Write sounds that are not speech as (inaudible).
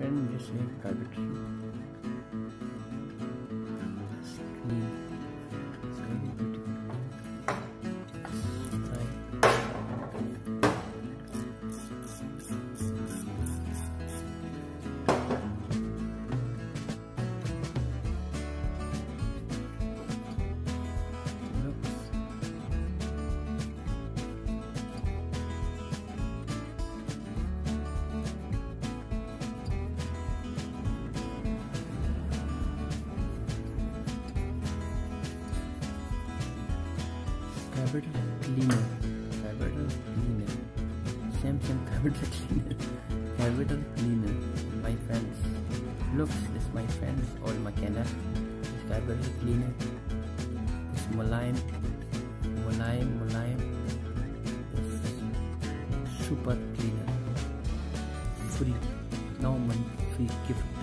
and missing habits. Carburetor cleaner. Carburetor cleaner. Same same carburetor (laughs) cleaner. Carburetor cleaner. My friends. looks this my friends all McKenna. This carburetor cleaner. This Mulayim. Mulayim, Mulayim. This super cleaner. Free. No money. Free gift